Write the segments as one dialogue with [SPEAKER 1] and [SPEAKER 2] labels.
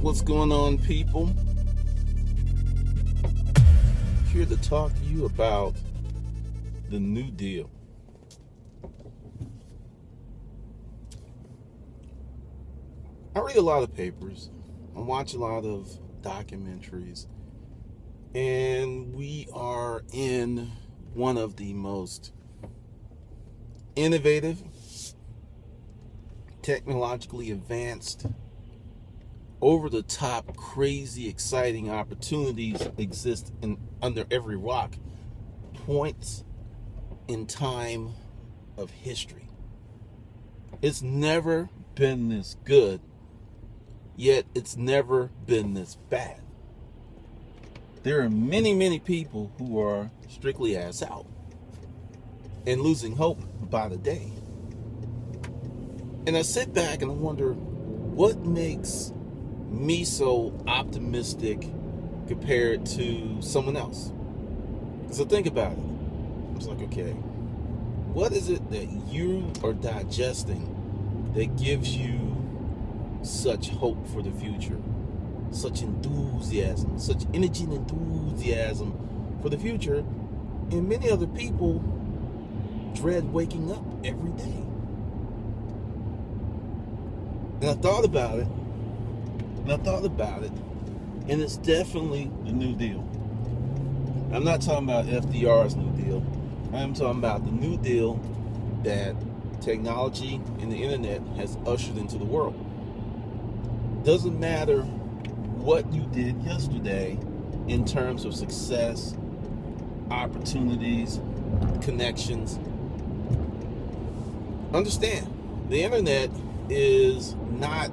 [SPEAKER 1] What's going on, people? Here to talk to you about the New Deal. I read a lot of papers, I watch a lot of documentaries, and we are in one of the most innovative, technologically advanced, over the top, crazy, exciting opportunities exist in under every rock points in time of history. It's never been this good, yet it's never been this bad. There are many, many people who are strictly ass out and losing hope by the day. And I sit back and I wonder what makes me so optimistic compared to someone else. So think about it. I was like, okay, what is it that you are digesting that gives you such hope for the future? Such enthusiasm, such energy and enthusiasm for the future. And many other people dread waking up every day. And I thought about it and I thought about it, and it's definitely the New Deal. I'm not talking about FDR's New Deal. I am talking about the New Deal that technology and the internet has ushered into the world. Doesn't matter what you did yesterday in terms of success, opportunities, connections. Understand, the internet is not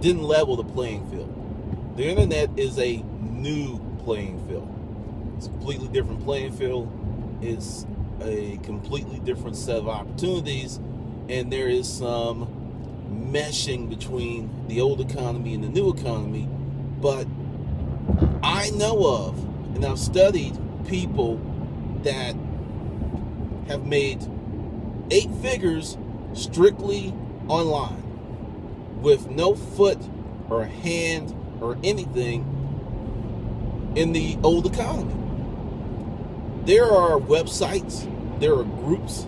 [SPEAKER 1] didn't level the playing field. The internet is a new playing field. It's a completely different playing field. It's a completely different set of opportunities, and there is some meshing between the old economy and the new economy. But I know of, and I've studied people that have made eight figures strictly online with no foot or hand or anything in the old economy. There are websites, there are groups,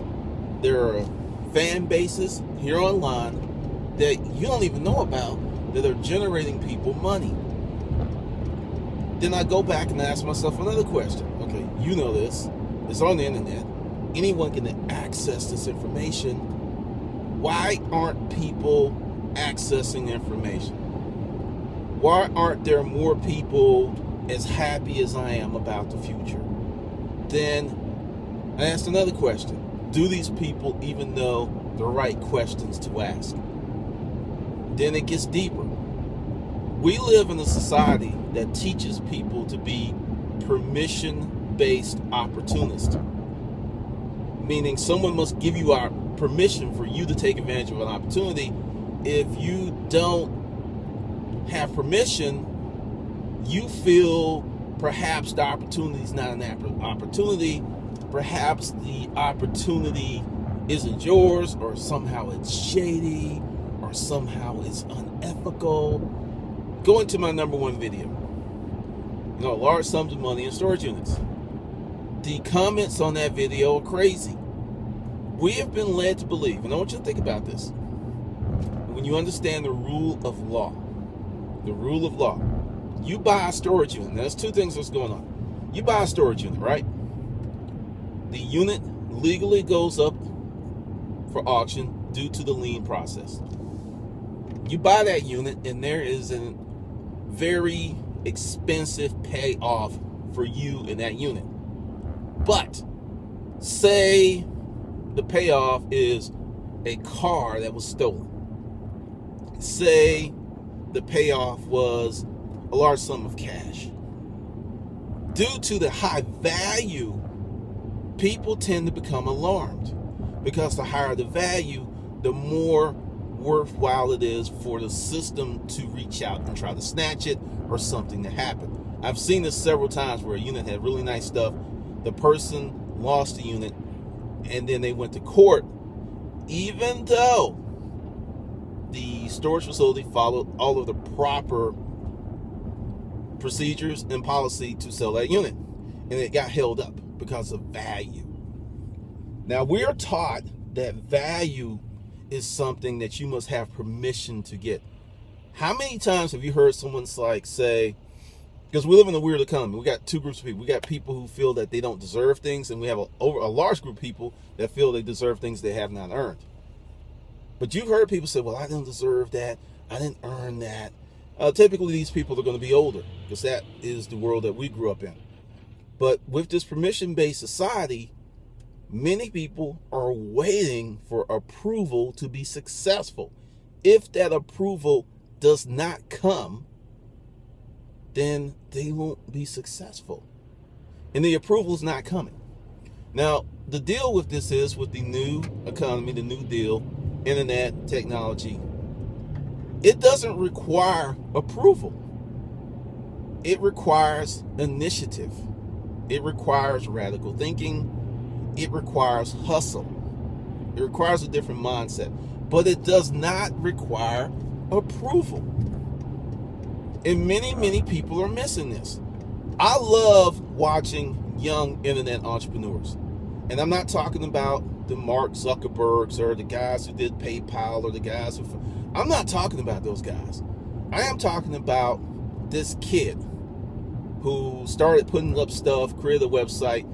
[SPEAKER 1] there are fan bases here online that you don't even know about that are generating people money. Then I go back and ask myself another question. Okay, you know this, it's on the internet. Anyone can access this information. Why aren't people accessing information? Why aren't there more people as happy as I am about the future? Then I asked another question Do these people even know the right questions to ask? Then it gets deeper. We live in a society that teaches people to be permission based opportunists, meaning someone must give you our permission for you to take advantage of an opportunity if you don't have permission, you feel perhaps the opportunity is not an opportunity. Perhaps the opportunity isn't yours, or somehow it's shady, or somehow it's unethical. Go into my number one video. You know, large sums of money in storage units. The comments on that video are crazy. We have been led to believe, and I want you to think about this when you understand the rule of law, the rule of law, you buy a storage unit. There's two things that's going on. You buy a storage unit, right? The unit legally goes up for auction due to the lien process. You buy that unit, and there is a very expensive payoff for you in that unit. But say the payoff is a car that was stolen say the payoff was a large sum of cash. Due to the high value, people tend to become alarmed because the higher the value, the more worthwhile it is for the system to reach out and try to snatch it or something to happen. I've seen this several times where a unit had really nice stuff. The person lost the unit and then they went to court even though the storage facility followed all of the proper procedures and policy to sell that unit, and it got held up because of value. Now, we are taught that value is something that you must have permission to get. How many times have you heard someone's like say, because we live in a weird economy. We got two groups of people. We got people who feel that they don't deserve things, and we have a, over a large group of people that feel they deserve things they have not earned. But you've heard people say, "Well, I didn't deserve that. I didn't earn that." Uh, typically, these people are going to be older because that is the world that we grew up in. But with this permission-based society, many people are waiting for approval to be successful. If that approval does not come, then they won't be successful. And the approval is not coming. Now, the deal with this is with the new economy, the new deal, internet technology, it doesn't require approval. It requires initiative. It requires radical thinking. It requires hustle. It requires a different mindset. But it does not require approval. And many, many people are missing this. I love watching young internet entrepreneurs. And I'm not talking about the Mark Zuckerbergs or the guys who did PayPal or the guys who. I'm not talking about those guys. I am talking about this kid who started putting up stuff, created a website,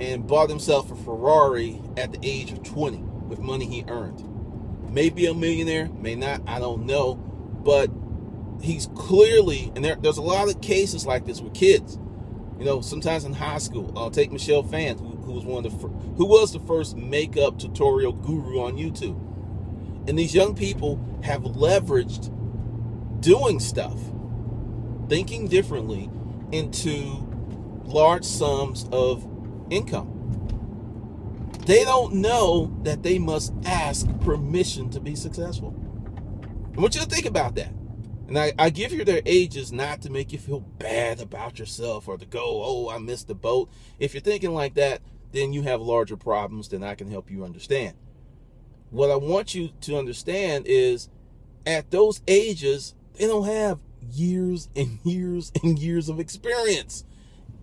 [SPEAKER 1] and bought himself a Ferrari at the age of 20 with money he earned. Maybe a millionaire, may not, I don't know. But he's clearly, and there, there's a lot of cases like this with kids. You know, sometimes in high school, I'll take Michelle Phan, who, who was one of the who was the first makeup tutorial guru on YouTube. And these young people have leveraged doing stuff, thinking differently, into large sums of income. They don't know that they must ask permission to be successful. I want you to think about that. And I, I give you their ages not to make you feel bad about yourself or to go, oh, I missed the boat. If you're thinking like that, then you have larger problems than I can help you understand. What I want you to understand is at those ages, they don't have years and years and years of experience.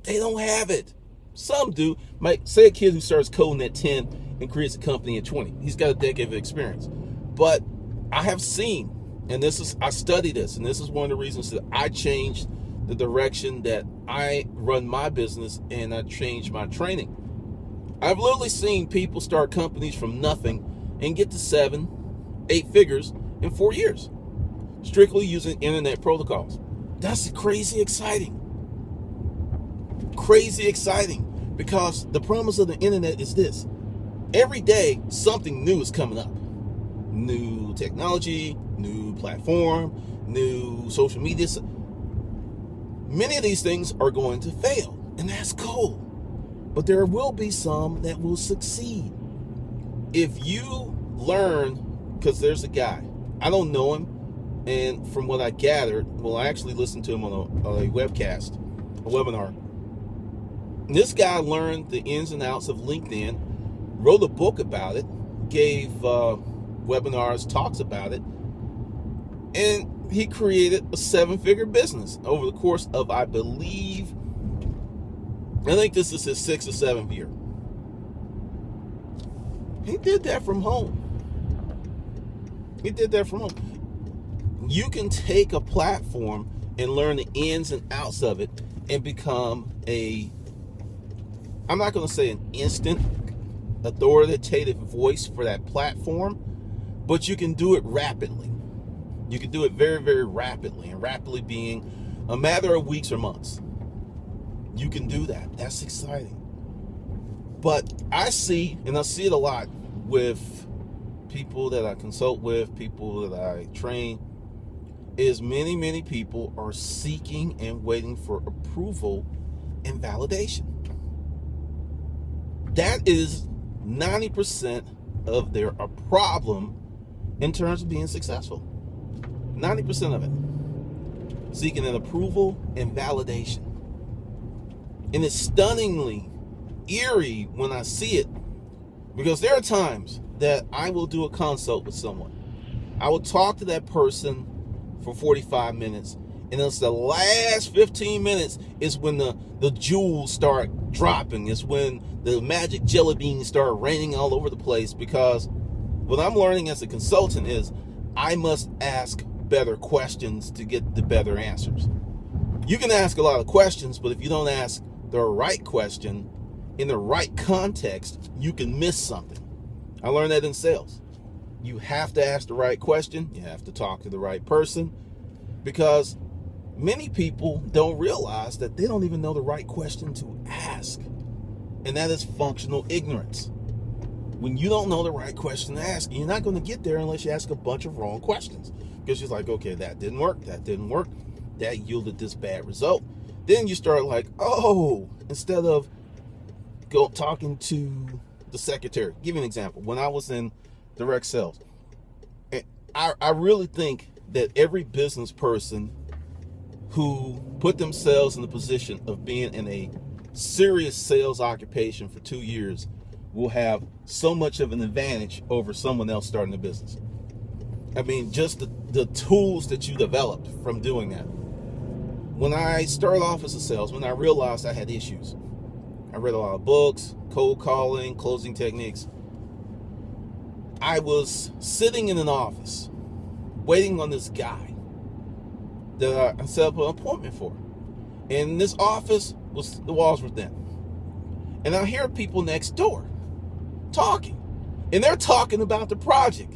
[SPEAKER 1] They don't have it. Some do. Might say a kid who starts coding at 10 and creates a company at 20. He's got a decade of experience. But I have seen and this is I study this, and this is one of the reasons that I changed the direction that I run my business and I changed my training. I've literally seen people start companies from nothing and get to seven, eight figures in four years, strictly using internet protocols. That's crazy exciting. Crazy exciting because the promise of the internet is this every day something new is coming up new technology, new platform, new social media. Many of these things are going to fail, and that's cool. But there will be some that will succeed. If you learn, because there's a guy, I don't know him, and from what I gathered, well, I actually listened to him on a, a webcast, a webinar. This guy learned the ins and outs of LinkedIn, wrote a book about it, gave uh, webinars, talks about it, and he created a seven figure business over the course of, I believe, I think this is his sixth or seventh year. He did that from home. He did that from home. You can take a platform and learn the ins and outs of it and become a, I'm not going to say an instant authoritative voice for that platform, but you can do it rapidly. You can do it very, very rapidly, and rapidly being a matter of weeks or months. You can do that. That's exciting. But I see, and I see it a lot with people that I consult with, people that I train, is many, many people are seeking and waiting for approval and validation. That is 90% of their uh, problem in terms of being successful. 90% of it. Seeking an approval and validation. And it's stunningly eerie when I see it because there are times that I will do a consult with someone. I will talk to that person for 45 minutes, and it's the last 15 minutes is when the, the jewels start dropping. It's when the magic jelly beans start raining all over the place because what I'm learning as a consultant is I must ask better questions to get the better answers. You can ask a lot of questions, but if you don't ask the right question in the right context, you can miss something. I learned that in sales. You have to ask the right question, you have to talk to the right person because many people don't realize that they don't even know the right question to ask. And that is functional ignorance. When you don't know the right question to ask, you're not going to get there unless you ask a bunch of wrong questions. Because you're like, okay, that didn't work, that didn't work, that yielded this bad result. Then you start like, oh, instead of go talking to the secretary. Give you an example. When I was in direct sales, eh, I, I really think that every business person who put themselves in the position of being in a serious sales occupation for two years will have so much of an advantage over someone else starting a business. I mean, just the, the tools that you developed from doing that. When I started off as a salesman, when I realized I had issues. I read a lot of books, cold calling, closing techniques. I was sitting in an office waiting on this guy that I set up an appointment for. And this office was the walls were thin. And I hear people next door talking. And they're talking about the project.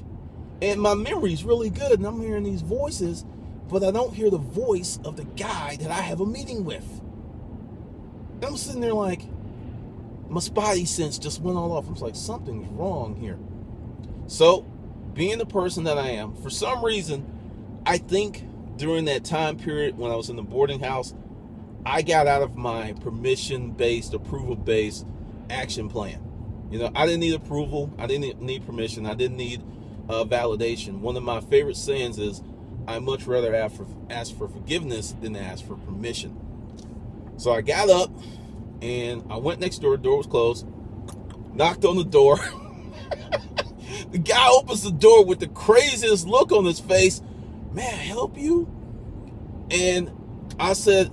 [SPEAKER 1] And my memory is really good. And I'm hearing these voices, but I don't hear the voice of the guy that I have a meeting with. And I'm sitting there like, my spidey sense just went all off. I was like, something's wrong here. So, being the person that I am, for some reason, I think during that time period when I was in the boarding house, I got out of my permission based, approval based action plan. You know, I didn't need approval, I didn't need permission, I didn't need uh, validation. One of my favorite sayings is, I much rather ask for, ask for forgiveness than ask for permission. So I got up, and I went next door. The door was closed. Knocked on the door. the guy opens the door with the craziest look on his face. May I help you? And I said,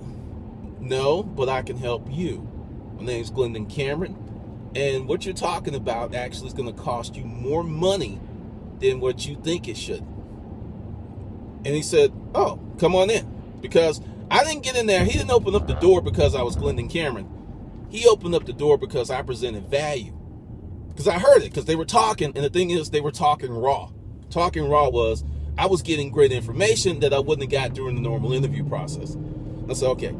[SPEAKER 1] No, but I can help you. My name's Glendon Cameron. And what you're talking about actually is going to cost you more money than what you think it should. And he said, Oh, come on in. Because I didn't get in there. He didn't open up the door because I was Glendon Cameron. He opened up the door because I presented value. Because I heard it, because they were talking, and the thing is, they were talking raw. Talking raw was, I was getting great information that I wouldn't have got during the normal interview process. I said, okay,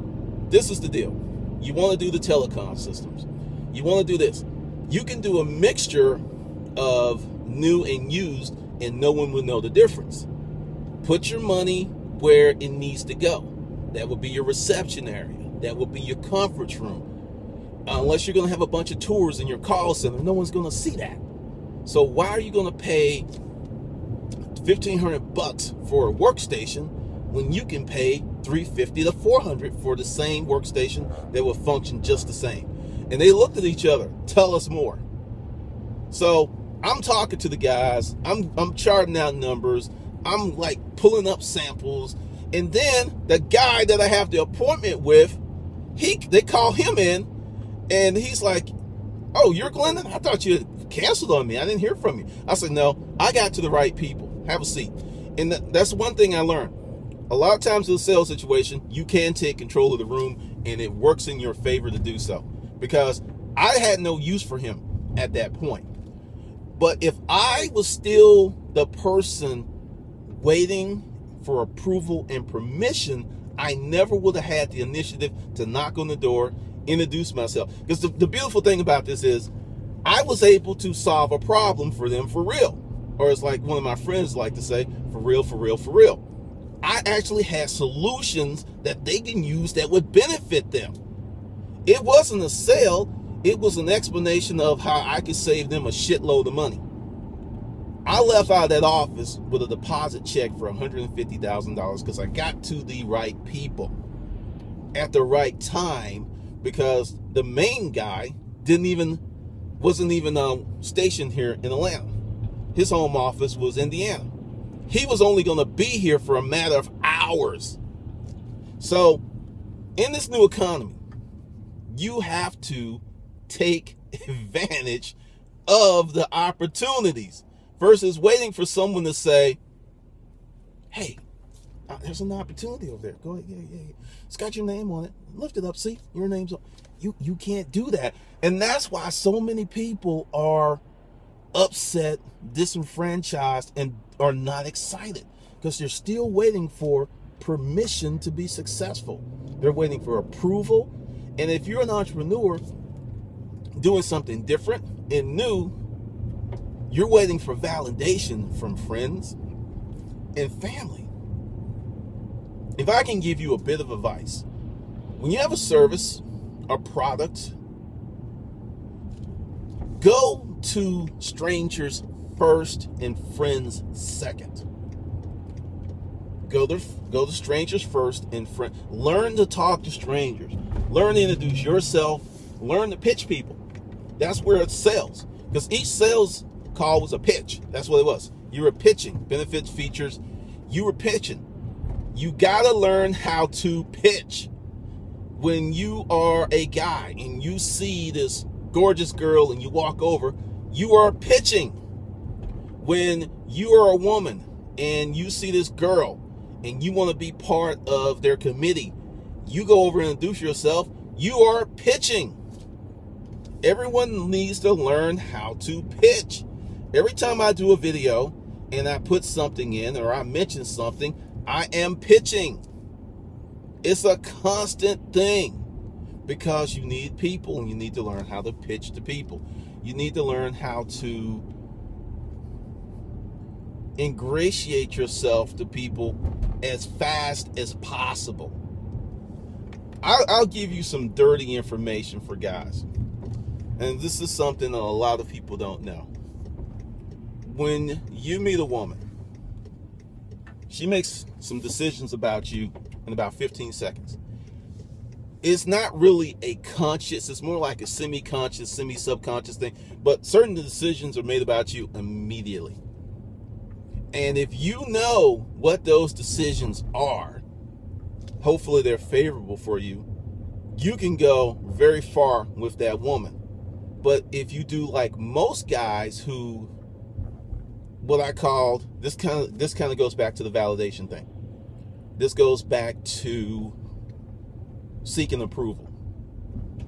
[SPEAKER 1] this is the deal. You want to do the telecom systems. You want to do this. You can do a mixture of new and used, and no one will know the difference. Put your money where it needs to go. That would be your reception area. That would be your conference room unless you're going to have a bunch of tours in your call center, no one's going to see that. So why are you going to pay 1500 bucks for a workstation when you can pay 350 to 400 for the same workstation that will function just the same? And they looked at each other, tell us more. So I'm talking to the guys, I'm I'm charting out numbers, I'm like pulling up samples, and then the guy that I have the appointment with, he they call him in and he's like, Oh, you're Glendon? I thought you canceled on me. I didn't hear from you. I said, No, I got to the right people. Have a seat. And that's one thing I learned. A lot of times in a sales situation, you can take control of the room and it works in your favor to do so. Because I had no use for him at that point. But if I was still the person waiting for approval and permission, I never would have had the initiative to knock on the door introduce myself. Because the, the beautiful thing about this is I was able to solve a problem for them for real. Or it's like one of my friends like to say, for real, for real, for real. I actually had solutions that they can use that would benefit them. It wasn't a sale, it was an explanation of how I could save them a shitload of money. I left out of that office with a deposit check for $150,000 because I got to the right people at the right time because the main guy didn't even wasn't even um, stationed here in Atlanta. his home office was Indiana. He was only going to be here for a matter of hours. So, in this new economy, you have to take advantage of the opportunities versus waiting for someone to say, hey, uh, there's an opportunity over there. Go ahead. Yeah, yeah, yeah. It's got your name on it. Lift it up. See, your name's on. You you can't do that, and that's why so many people are upset, disenfranchised, and are not excited because they're still waiting for permission to be successful. They're waiting for approval, and if you're an entrepreneur doing something different and new, you're waiting for validation from friends and family. If I can give you a bit of advice, when you have a service, a product, go to strangers first and friends second. Go to go to strangers first and friend. Learn to talk to strangers. Learn to introduce yourself. Learn to pitch people. That's where it sells. Because each sales call was a pitch. That's what it was. You were pitching benefits, features. You were pitching. You got to learn how to pitch. When you are a guy and you see this gorgeous girl and you walk over, you are pitching. When you are a woman and you see this girl and you want to be part of their committee, you go over and introduce yourself, you are pitching. Everyone needs to learn how to pitch. Every time I do a video and I put something in or I mention something, I am pitching. It's a constant thing because you need people and you need to learn how to pitch to people. You need to learn how to ingratiate yourself to people as fast as possible. I'll, I'll, give you some dirty information for guys. And this is something that a lot of people don't know. When you meet a woman, she makes some decisions about you in about 15 seconds. It's not really a conscious, it's more like a semi conscious, semi subconscious thing, but certain decisions are made about you immediately. And if you know what those decisions are, hopefully they're favorable for you, you can go very far with that woman. But if you do like most guys who what I called this kind of this kind of goes back to the validation thing. This goes back to seeking approval.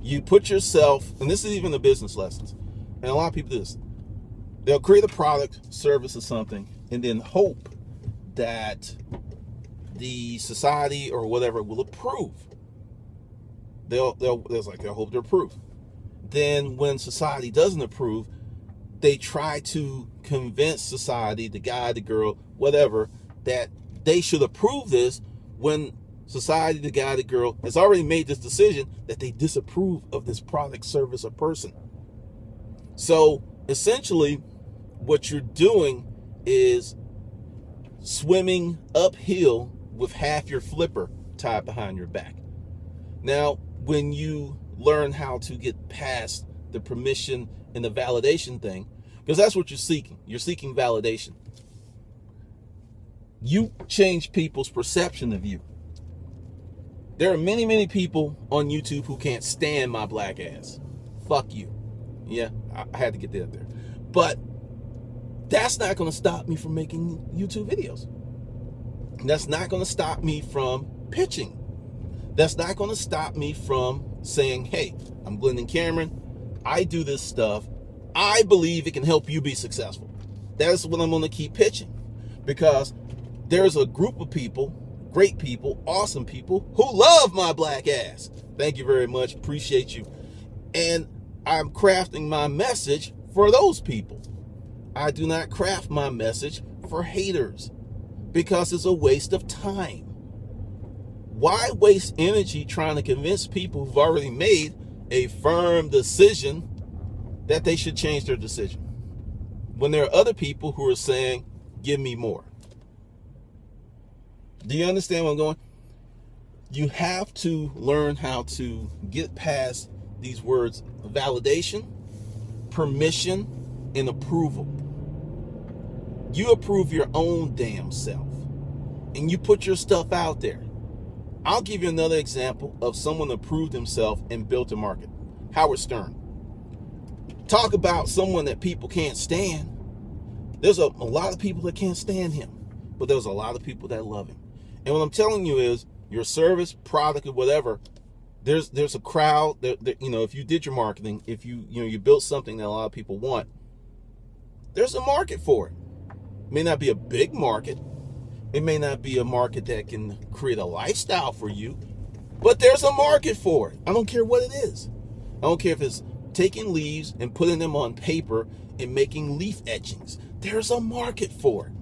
[SPEAKER 1] You put yourself, and this is even the business lessons, and a lot of people do this. They'll create a product, service, or something, and then hope that the society or whatever will approve. They'll they'll there's like they'll hope they're approve. Then when society doesn't approve, they try to convince society, the guy, the girl, whatever, that they should approve this when society, the guy, the girl, has already made this decision that they disapprove of this product, service, or person. So essentially, what you're doing is swimming uphill with half your flipper tied behind your back. Now, when you learn how to get past the permission and the validation thing, because that's what you're seeking. You're seeking validation. You change people's perception of you. There are many, many people on YouTube who can't stand my black ass. Fuck you. Yeah, I had to get that there. But that's not going to stop me from making YouTube videos. That's not going to stop me from pitching. That's not going to stop me from saying, hey, I'm Glendon Cameron. I do this stuff. I believe it can help you be successful. That's what I'm going to keep pitching because there's a group of people, great people, awesome people who love my black ass. Thank you very much. Appreciate you. And I'm crafting my message for those people. I do not craft my message for haters because it's a waste of time. Why waste energy trying to convince people who've already made a firm decision that they should change their decision. When there are other people who are saying, give me more. Do you understand where I'm going? You have to learn how to get past these words validation, permission, and approval. you approve your own damn self and you put your stuff out there. I'll give you another example of someone that proved himself and built a market. Howard Stern. Talk about someone that people can't stand. There's a, a lot of people that can't stand him, but there's a lot of people that love him. And what I'm telling you is your service, product, or whatever, there's there's a crowd that, that you know, if you did your marketing, if you you know you built something that a lot of people want, there's a market for it. it may not be a big market, it may not be a market that can create a lifestyle for you, but there's a market for it. I don't care what it is. I don't care if it's taking leaves and putting them on paper and making leaf etchings. There's a market for it.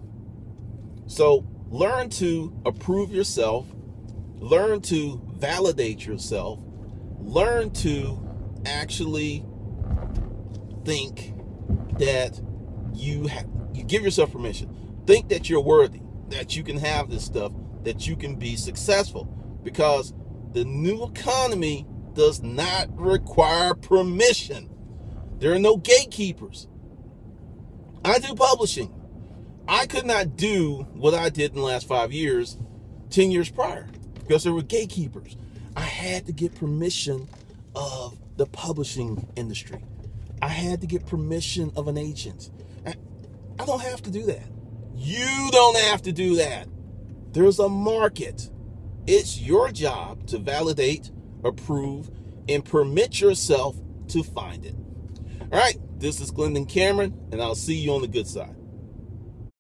[SPEAKER 1] So learn to approve yourself, learn to validate yourself, learn to actually think that you have you give yourself permission. Think that you're worthy that you can have this stuff, that you can be successful. Because the new economy does not require permission. There are no gatekeepers. I do publishing. I could not do what I did in the last five years, 10 years prior, because there were gatekeepers. I had to get permission of the publishing industry. I had to get permission of an agent. I don't have to do that. You don't have to do that. There's a market. It's your job to validate, approve, and permit yourself to find it. All right, this is Glendon Cameron, and I'll see you on the good side.